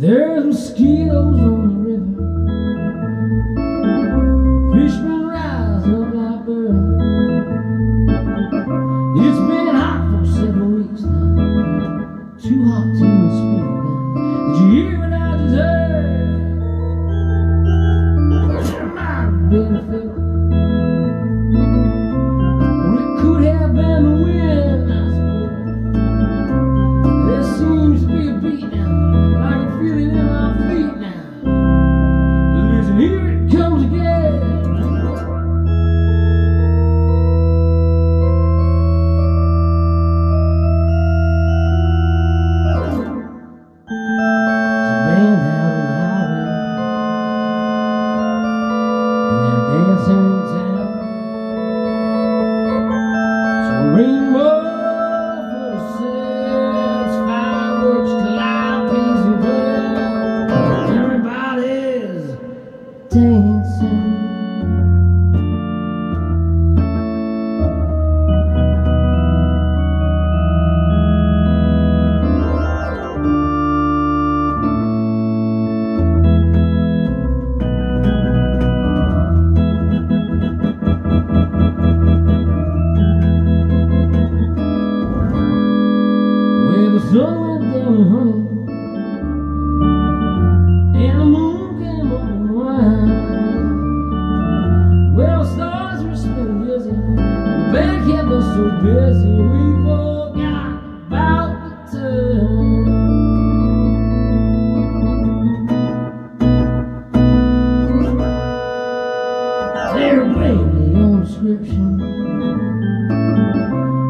There's mosquitoes on the river. dancing When the sun went down, honey so busy we forgot about the time. There, baby, on description,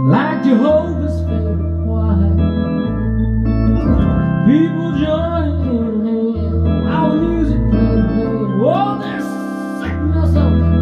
like Jehovah's favorite choir, people joining in, our music played, played. Whoa, they're setting us.